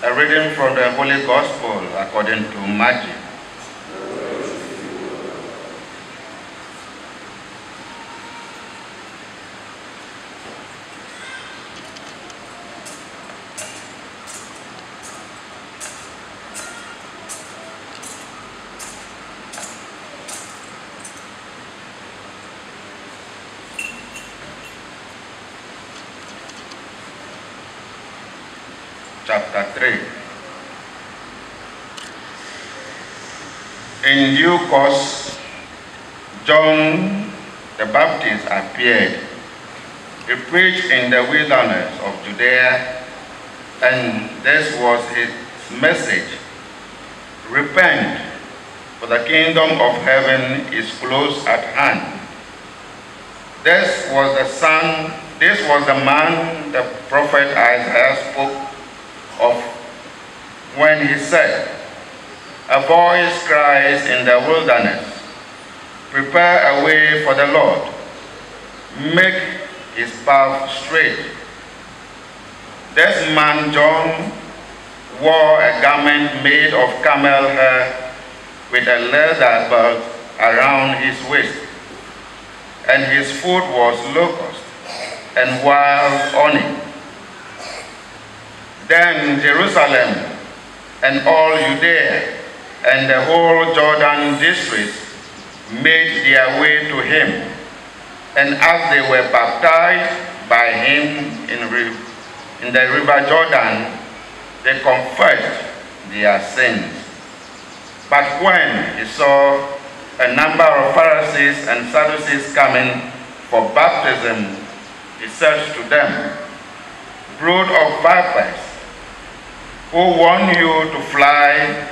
A reading from the Holy Gospel according to Matthew. Chapter 3. In due course, John the Baptist appeared. He preached in the wilderness of Judea, and this was his message. Repent, for the kingdom of heaven is close at hand. This was the son, this was the man the prophet Isaiah spoke of when he said, A voice cries in the wilderness, Prepare a way for the Lord, make his path straight. This man, John, wore a garment made of camel hair with a leather belt around his waist, and his food was locust and wild honey. Then Jerusalem and all Judea and the whole Jordan district made their way to him. And as they were baptized by him in, in the river Jordan, they confessed their sins. But when he saw a number of Pharisees and Sadducees coming for baptism, he said to them, Brood of vipers, who warn you to fly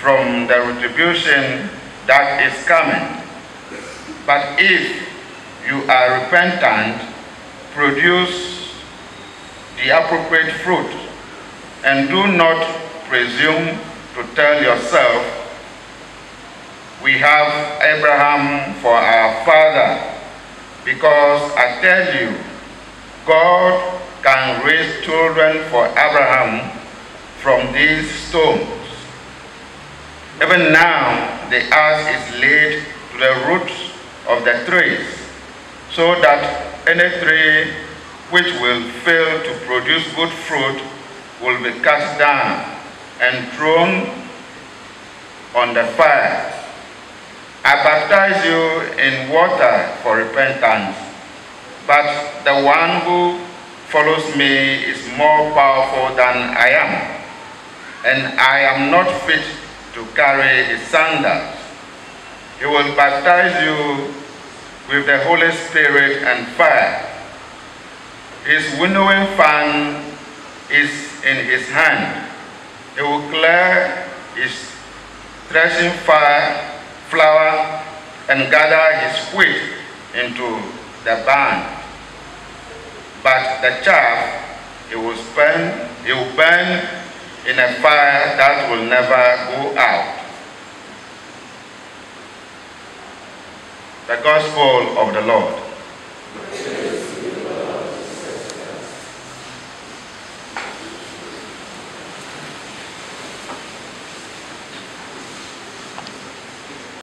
from the retribution that is coming. But if you are repentant, produce the appropriate fruit, and do not presume to tell yourself, we have Abraham for our father, because I tell you, God can raise children for Abraham from these stones. Even now, the axe is laid to the roots of the trees, so that any tree which will fail to produce good fruit will be cast down and thrown on the fire. I baptize you in water for repentance, but the one who follows me is more powerful than I am, and I am not fit to carry his sandals. He will baptize you with the Holy Spirit and fire. His winnowing fan is in his hand. He will clear his threshing fire, flour and gather his wheat into the barn. But the chaff he will burn, he will burn in a fire that will never go out. The Gospel of the Lord.